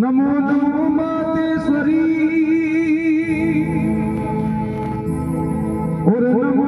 नमो नमो मातेश्वरी। और नमो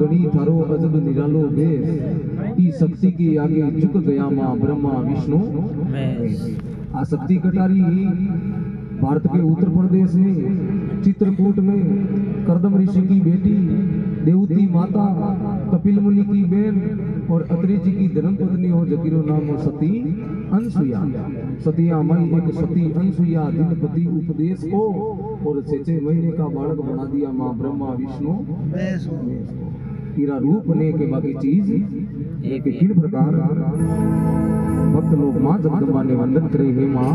गणी थारो अजब निरालो बेस ई शक्ति के आगे झुक गया माँ ब्रह्मा विष्णु। आ शक्ति कटारी भारत के उत्तर प्रदेश में चित्रकूट में करदम ऋषि की बेटी देवती माता कपिल मुनि की बहन और अत्रि जी की धर्म पत्नी हो जकीरो नाम हो सती अनसुया सतिया मई एक सती अनसुया दिनपति उपदेश को और छह महीने का बालक बना दिया माँ ब्रह्मा विष्णु। तेरा रूप ने के बाकी चीज़ एक किन प्रकार। भक्त लोग माँ जगदम्बा ने वंदन करे, हे माँ।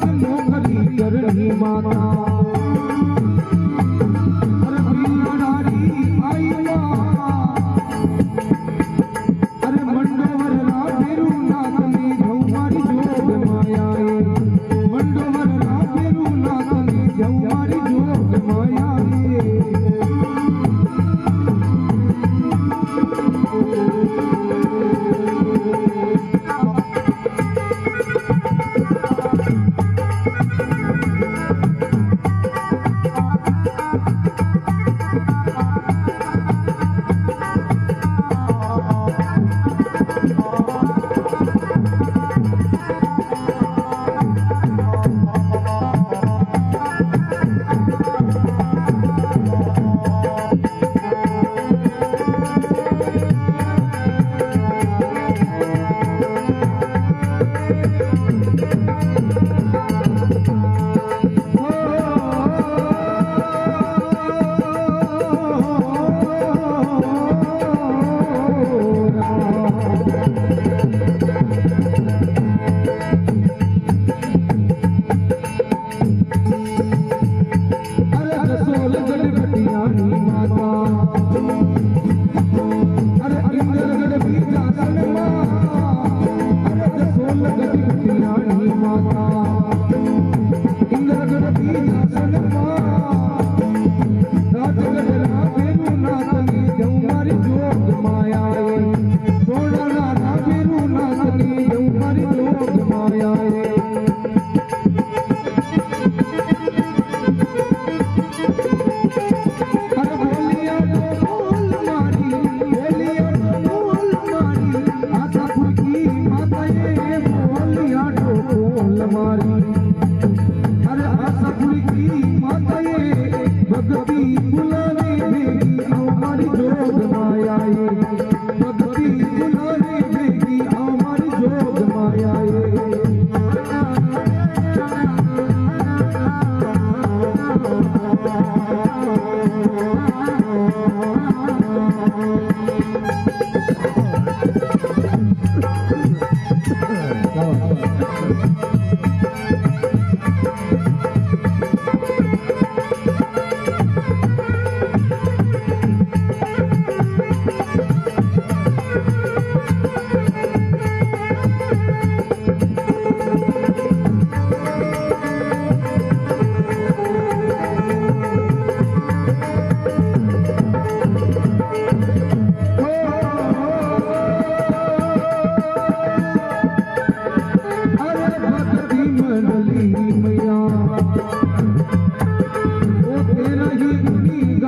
Thank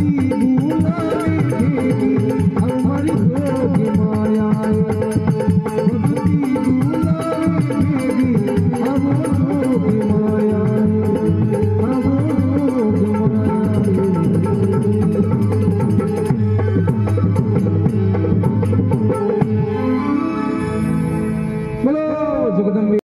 Thank you.